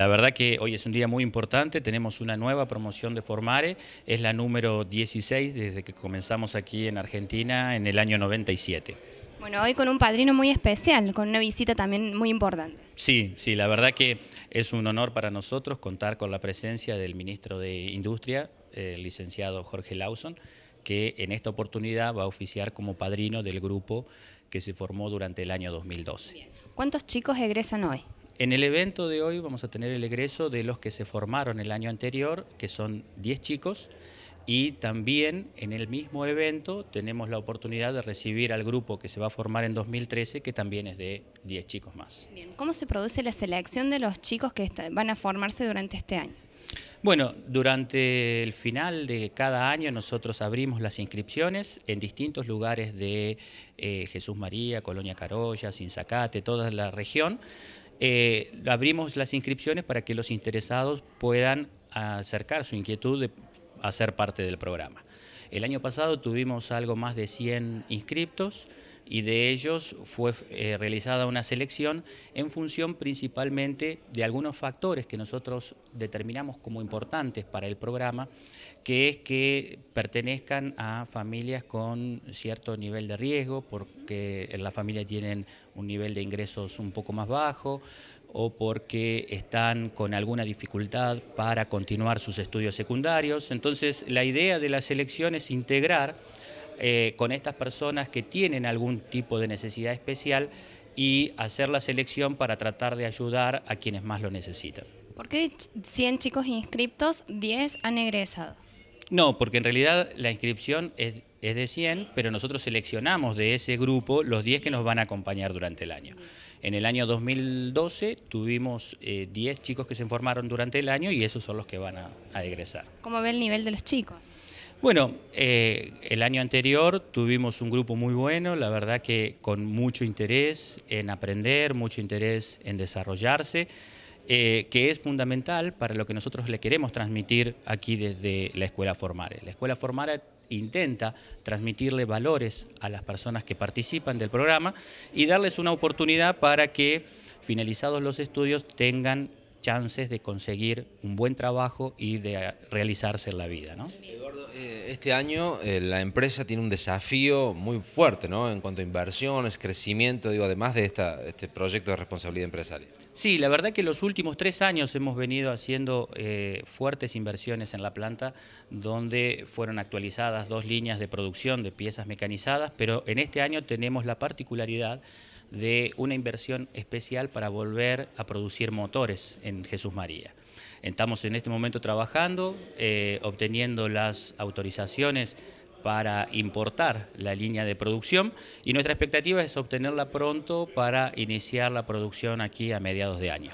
La verdad que hoy es un día muy importante, tenemos una nueva promoción de Formare, es la número 16 desde que comenzamos aquí en Argentina en el año 97. Bueno, hoy con un padrino muy especial, con una visita también muy importante. Sí, sí, la verdad que es un honor para nosotros contar con la presencia del ministro de Industria, el licenciado Jorge Lawson, que en esta oportunidad va a oficiar como padrino del grupo que se formó durante el año 2012. ¿Cuántos chicos egresan hoy? En el evento de hoy vamos a tener el egreso de los que se formaron el año anterior, que son 10 chicos, y también en el mismo evento tenemos la oportunidad de recibir al grupo que se va a formar en 2013, que también es de 10 chicos más. Bien. ¿Cómo se produce la selección de los chicos que van a formarse durante este año? Bueno, durante el final de cada año nosotros abrimos las inscripciones en distintos lugares de eh, Jesús María, Colonia Carolla, Sinzacate, toda la región. Eh, abrimos las inscripciones para que los interesados puedan acercar su inquietud de hacer parte del programa. El año pasado tuvimos algo más de 100 inscriptos y de ellos fue eh, realizada una selección en función principalmente de algunos factores que nosotros determinamos como importantes para el programa, que es que pertenezcan a familias con cierto nivel de riesgo, porque en la familia tienen un nivel de ingresos un poco más bajo, o porque están con alguna dificultad para continuar sus estudios secundarios. Entonces, la idea de la selección es integrar eh, con estas personas que tienen algún tipo de necesidad especial y hacer la selección para tratar de ayudar a quienes más lo necesitan. ¿Por qué 100 chicos inscriptos, 10 han egresado? No, porque en realidad la inscripción es, de 100, pero nosotros seleccionamos de ese grupo los 10 que nos van a acompañar durante el año. En el año 2012 tuvimos 10 eh, chicos que se formaron durante el año y esos son los que van a, a egresar. ¿Cómo ve el nivel de los chicos? Bueno, eh, el año anterior tuvimos un grupo muy bueno, la verdad que con mucho interés en aprender, mucho interés en desarrollarse, eh, que es fundamental para lo que nosotros le queremos transmitir aquí desde la Escuela Formare. La Escuela Formare intenta transmitirle valores a las personas que participan del programa y darles una oportunidad para que finalizados los estudios tengan chances de conseguir un buen trabajo y de realizarse en la vida. ¿no? Eduardo, eh, este año eh, la empresa tiene un desafío muy fuerte ¿no? en cuanto a inversiones, crecimiento, digo, además de esta, este proyecto de responsabilidad empresarial. Sí, la verdad que los últimos tres años hemos venido haciendo eh, fuertes inversiones en la planta, donde fueron actualizadas dos líneas de producción de piezas mecanizadas, pero en este año tenemos la particularidad de una inversión especial para volver a producir motores en Jesús María. Estamos en este momento trabajando, eh, obteniendo las autorizaciones para importar la línea de producción y nuestra expectativa es obtenerla pronto para iniciar la producción aquí a mediados de año.